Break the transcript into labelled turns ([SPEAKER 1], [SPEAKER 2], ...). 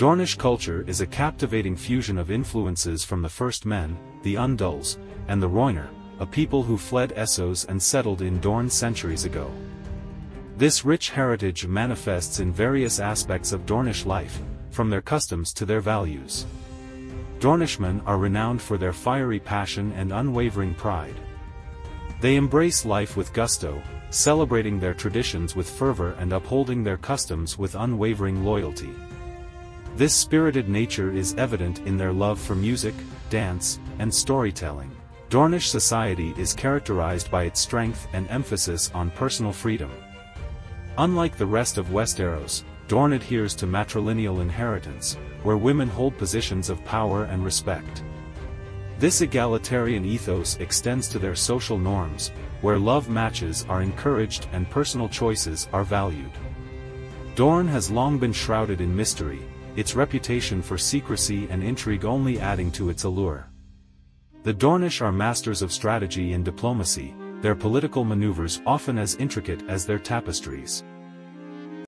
[SPEAKER 1] Dornish culture is a captivating fusion of influences from the First Men, the Andals, and the Rhoynar, a people who fled Essos and settled in Dorne centuries ago. This rich heritage manifests in various aspects of Dornish life, from their customs to their values. Dornishmen are renowned for their fiery passion and unwavering pride. They embrace life with gusto, celebrating their traditions with fervor and upholding their customs with unwavering loyalty. This spirited nature is evident in their love for music, dance, and storytelling. Dornish society is characterized by its strength and emphasis on personal freedom. Unlike the rest of Westeros, Dorne adheres to matrilineal inheritance, where women hold positions of power and respect. This egalitarian ethos extends to their social norms, where love matches are encouraged and personal choices are valued. Dorne has long been shrouded in mystery, its reputation for secrecy and intrigue only adding to its allure. The Dornish are masters of strategy and diplomacy, their political maneuvers often as intricate as their tapestries.